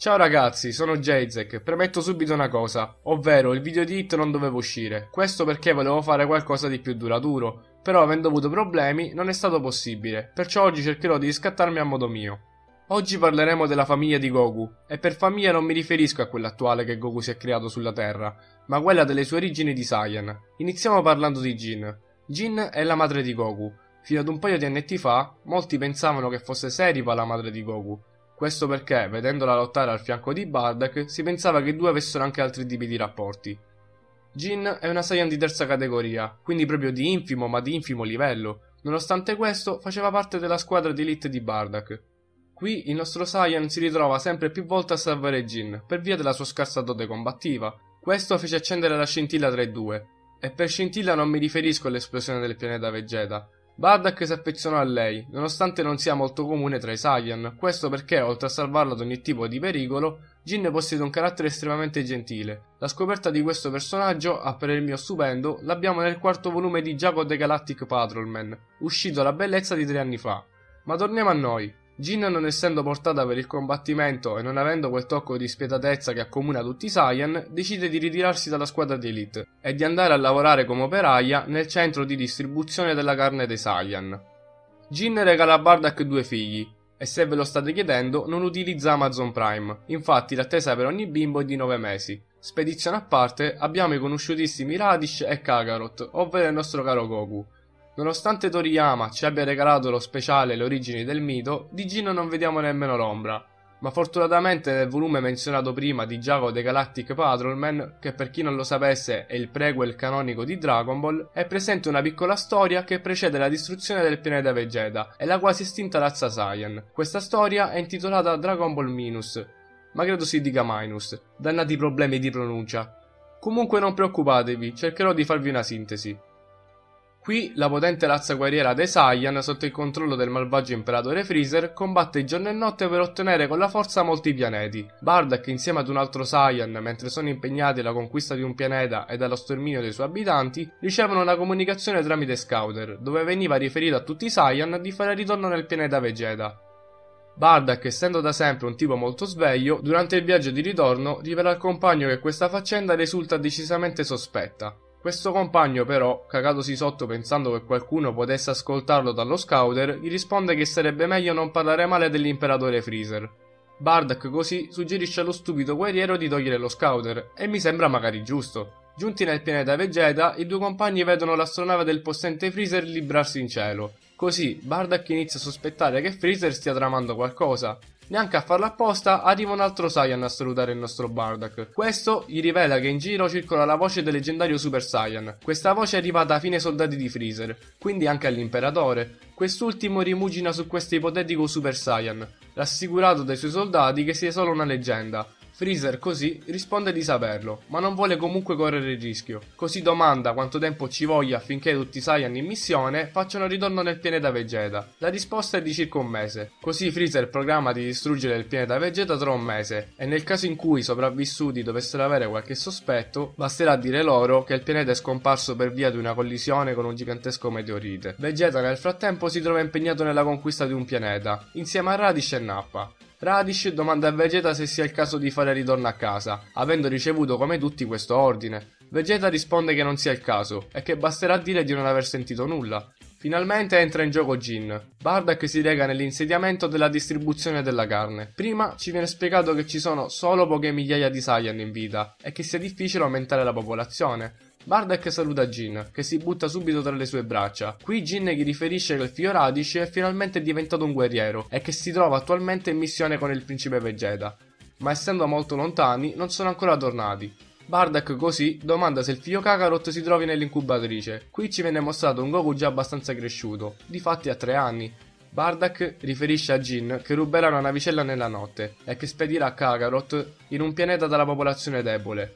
Ciao ragazzi, sono Jayzek. Premetto subito una cosa, ovvero il video di Hit non doveva uscire. Questo perché volevo fare qualcosa di più duraturo, però avendo avuto problemi non è stato possibile, perciò oggi cercherò di riscattarmi a modo mio. Oggi parleremo della famiglia di Goku, e per famiglia non mi riferisco a quella attuale che Goku si è creato sulla Terra, ma quella delle sue origini di Saiyan. Iniziamo parlando di Jin. Jin è la madre di Goku. Fino ad un paio di annetti fa, molti pensavano che fosse Seripa la madre di Goku. Questo perché, vedendola lottare al fianco di Bardak, si pensava che i due avessero anche altri tipi di rapporti. Jin è una Saiyan di terza categoria, quindi proprio di infimo ma di infimo livello. Nonostante questo, faceva parte della squadra di elite di Bardak. Qui il nostro Saiyan si ritrova sempre più volte a salvare Jin per via della sua scarsa dote combattiva. Questo fece accendere la scintilla tra i due. E per scintilla non mi riferisco all'esplosione del pianeta Vegeta. Bardak si affezionò a lei, nonostante non sia molto comune tra i Saiyan, questo perché, oltre a salvarlo da ogni tipo di pericolo, Jin possiede un carattere estremamente gentile. La scoperta di questo personaggio, a parere mio stupendo, l'abbiamo nel quarto volume di Jago the Galactic Patrolman, uscito alla bellezza di tre anni fa. Ma torniamo a noi. Jin non essendo portata per il combattimento e non avendo quel tocco di spietatezza che accomuna tutti i Saiyan, decide di ritirarsi dalla squadra di Elite e di andare a lavorare come operaia nel centro di distribuzione della carne dei Saiyan. Jin regala a Bardak due figli, e se ve lo state chiedendo non utilizza Amazon Prime, infatti l'attesa per ogni bimbo è di 9 mesi. Spedizione a parte, abbiamo i conosciutissimi Radish e Kakarot, ovvero il nostro caro Goku, Nonostante Toriyama ci abbia regalato lo speciale Le origini del mito, di Gino non vediamo nemmeno l'ombra. Ma fortunatamente nel volume menzionato prima di Jago The Galactic Patrolman, che per chi non lo sapesse è il prequel canonico di Dragon Ball, è presente una piccola storia che precede la distruzione del pianeta Vegeta e la quasi estinta razza Saiyan. Questa storia è intitolata Dragon Ball Minus, ma credo si dica Minus, dannati problemi di pronuncia. Comunque non preoccupatevi, cercherò di farvi una sintesi. Qui la potente razza guerriera dei Saiyan, sotto il controllo del malvagio imperatore Freezer, combatte giorno e notte per ottenere con la forza molti pianeti. Bardak insieme ad un altro Saiyan, mentre sono impegnati alla conquista di un pianeta e allo sterminio dei suoi abitanti, ricevono una comunicazione tramite Scouter, dove veniva riferito a tutti i Saiyan di fare ritorno nel pianeta Vegeta. Bardak, essendo da sempre un tipo molto sveglio, durante il viaggio di ritorno rivela al compagno che questa faccenda risulta decisamente sospetta. Questo compagno però, cagatosi sotto pensando che qualcuno potesse ascoltarlo dallo scouter, gli risponde che sarebbe meglio non parlare male dell'imperatore Freezer. Bardak così suggerisce allo stupido guerriero di togliere lo scouter, e mi sembra magari giusto. Giunti nel pianeta Vegeta, i due compagni vedono l'astronave del possente Freezer librarsi in cielo. Così, Bardak inizia a sospettare che Freezer stia tramando qualcosa, Neanche a farlo apposta, arriva un altro Saiyan a salutare il nostro Bardak. Questo gli rivela che in giro circola la voce del leggendario Super Saiyan. Questa voce è arrivata fino ai soldati di Freezer, quindi anche all'imperatore. Quest'ultimo rimugina su questo ipotetico Super Saiyan, rassicurato dai suoi soldati che sia solo una leggenda, Freezer così risponde di saperlo, ma non vuole comunque correre il rischio. Così domanda quanto tempo ci voglia affinché tutti i Saiyan in missione facciano ritorno nel pianeta Vegeta. La risposta è di circa un mese. Così Freezer programma di distruggere il pianeta Vegeta tra un mese e nel caso in cui i sopravvissuti dovessero avere qualche sospetto, basterà dire loro che il pianeta è scomparso per via di una collisione con un gigantesco meteorite. Vegeta nel frattempo si trova impegnato nella conquista di un pianeta, insieme a Radish e Nappa. Radish domanda a Vegeta se sia il caso di fare ritorno a casa, avendo ricevuto come tutti questo ordine. Vegeta risponde che non sia il caso e che basterà dire di non aver sentito nulla. Finalmente entra in gioco Jin. Bardak si reca nell'insediamento della distribuzione della carne. Prima ci viene spiegato che ci sono solo poche migliaia di Saiyan in vita e che sia difficile aumentare la popolazione. Bardak saluta Jin, che si butta subito tra le sue braccia. Qui Jin gli riferisce che il figlio Radish è finalmente diventato un guerriero e che si trova attualmente in missione con il principe Vegeta. Ma essendo molto lontani, non sono ancora tornati. Bardak così domanda se il figlio Kakarot si trovi nell'incubatrice. Qui ci viene mostrato un Goku già abbastanza cresciuto, difatti a 3 anni. Bardak riferisce a Jin che ruberà una navicella nella notte e che spedirà Kakarot in un pianeta dalla popolazione debole.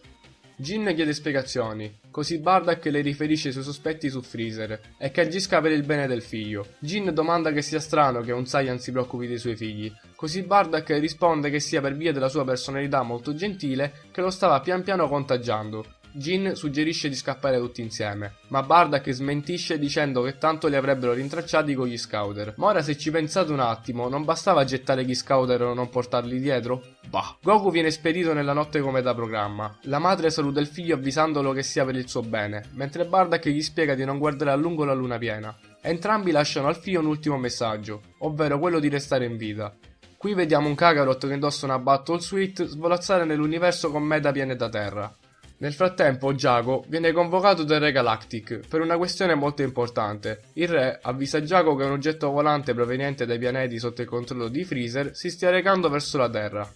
Jin chiede spiegazioni, così Bardak le riferisce i suoi sospetti su Freezer e che agisca per il bene del figlio. Jin domanda che sia strano che un Saiyan si preoccupi dei suoi figli, così Bardak risponde che sia per via della sua personalità molto gentile che lo stava pian piano contagiando. Jin suggerisce di scappare tutti insieme, ma Bardak smentisce dicendo che tanto li avrebbero rintracciati con gli scouter. Ma ora se ci pensate un attimo, non bastava gettare gli scouter o non portarli dietro? Bah. Goku viene spedito nella notte come da programma. La madre saluta il figlio avvisandolo che sia per il suo bene, mentre Bardak gli spiega di non guardare a lungo la luna piena. Entrambi lasciano al figlio un ultimo messaggio, ovvero quello di restare in vita. Qui vediamo un Kakarot che indossa una Battle Suite svolazzare nell'universo con meta pianeta Terra. Nel frattempo, Jago viene convocato dal Re Galactic per una questione molto importante. Il re avvisa Jago che un oggetto volante proveniente dai pianeti sotto il controllo di Freezer si stia recando verso la Terra.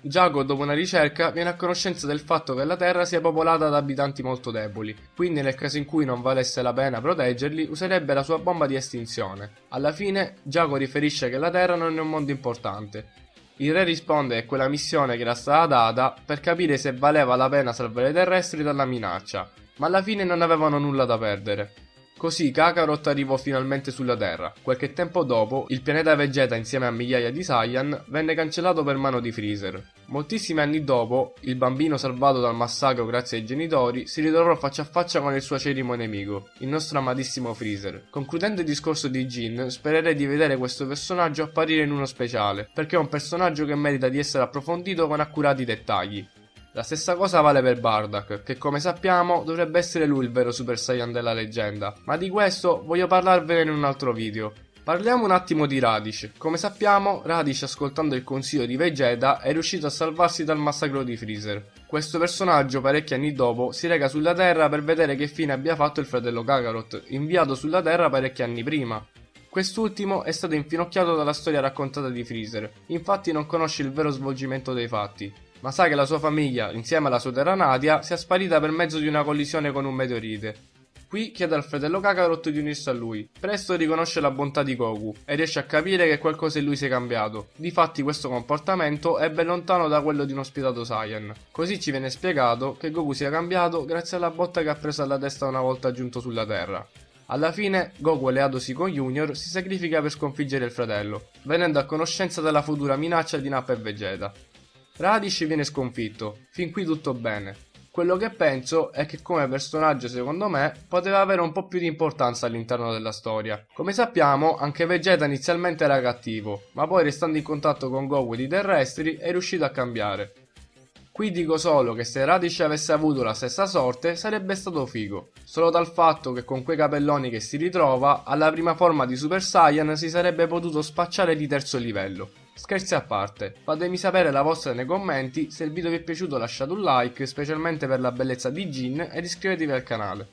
Jago, dopo una ricerca, viene a conoscenza del fatto che la Terra sia popolata da abitanti molto deboli, quindi nel caso in cui non valesse la pena proteggerli, userebbe la sua bomba di estinzione. Alla fine, Jago riferisce che la Terra non è un mondo importante. Il re risponde che quella missione che era stata data per capire se valeva la pena salvare i terrestri dalla minaccia, ma alla fine non avevano nulla da perdere. Così Kakarot arrivò finalmente sulla Terra. Qualche tempo dopo, il pianeta Vegeta insieme a migliaia di Saiyan venne cancellato per mano di Freezer. Moltissimi anni dopo, il bambino salvato dal massacro grazie ai genitori si ritrovò faccia a faccia con il suo acerimo nemico, il nostro amatissimo Freezer. Concludendo il discorso di Jin, spererei di vedere questo personaggio apparire in uno speciale, perché è un personaggio che merita di essere approfondito con accurati dettagli. La stessa cosa vale per Bardak, che come sappiamo dovrebbe essere lui il vero Super Saiyan della leggenda, ma di questo voglio parlarvene in un altro video. Parliamo un attimo di Radish. Come sappiamo, Radish ascoltando il consiglio di Vegeta è riuscito a salvarsi dal massacro di Freezer. Questo personaggio parecchi anni dopo si reca sulla Terra per vedere che fine abbia fatto il fratello Kakarot, inviato sulla Terra parecchi anni prima. Quest'ultimo è stato infinocchiato dalla storia raccontata di Freezer, infatti non conosce il vero svolgimento dei fatti ma sa che la sua famiglia, insieme alla sua terra natia, sia sparita per mezzo di una collisione con un meteorite. Qui chiede al fratello Kakarot di unirsi a lui. Presto riconosce la bontà di Goku e riesce a capire che qualcosa in lui si è cambiato. Difatti questo comportamento è ben lontano da quello di uno spietato Saiyan. Così ci viene spiegato che Goku sia cambiato grazie alla botta che ha preso alla testa una volta giunto sulla Terra. Alla fine, Goku alleatosi con Junior si sacrifica per sconfiggere il fratello, venendo a conoscenza della futura minaccia di Nappa e Vegeta. Radish viene sconfitto, fin qui tutto bene. Quello che penso è che come personaggio secondo me poteva avere un po' più di importanza all'interno della storia. Come sappiamo anche Vegeta inizialmente era cattivo, ma poi restando in contatto con Goku ed i terrestri è riuscito a cambiare. Qui dico solo che se Radish avesse avuto la stessa sorte sarebbe stato figo, solo dal fatto che con quei capelloni che si ritrova, alla prima forma di Super Saiyan si sarebbe potuto spacciare di terzo livello. Scherzi a parte, fatemi sapere la vostra nei commenti, se il video vi è piaciuto lasciate un like, specialmente per la bellezza di Jin, ed iscrivetevi al canale.